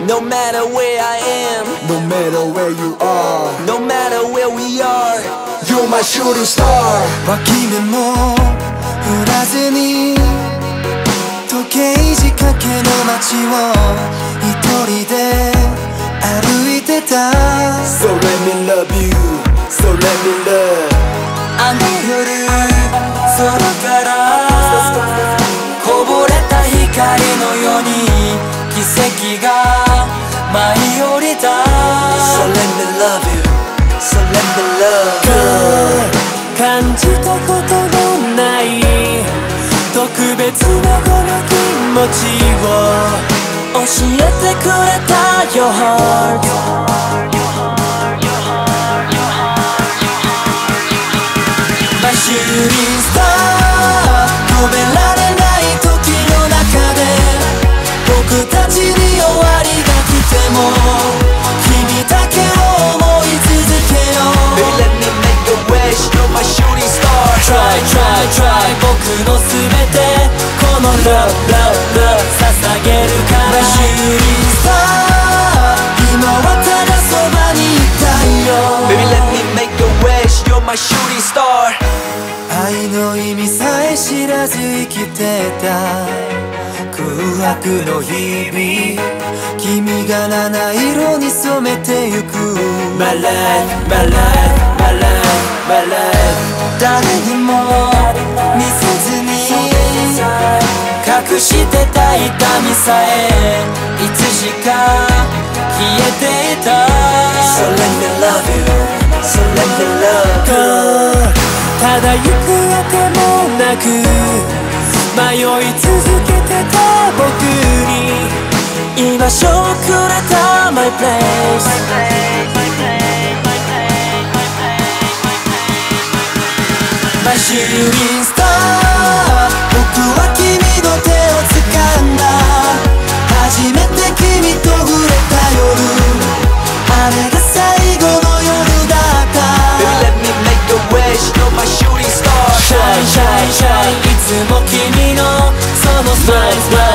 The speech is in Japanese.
No matter where I am No matter where you are No matter where we are You're my shooting star 脇目も振らずに時計仕掛けの街を一人で歩いてた So let me love you So let me love あの夜空からこぼれた光のように奇跡が舞い降りた So let me love you So let me love you 感じたことのない特別なこの気持ちを教えてくれた Your Love, love, love 捧げるから My shooting star 今はただそばにいたいよ Baby let me make a wish You're my shooting star 愛の意味さえ知らず生きてた空白の日々。君が七色に染めてゆく。My life, my life, my life, my life. 誰にも見せずに隠してた痛みさえいつしか消えていた。So let me love you So let me love you. ただ行くあてもなく迷い続けてた My shooting star 僕は君の手を掴んだ初めて君と触れた夜あれが最後の夜だった Baby let me make a wish You're my shooting star Shine, shine, shine いつも君のそのスマイル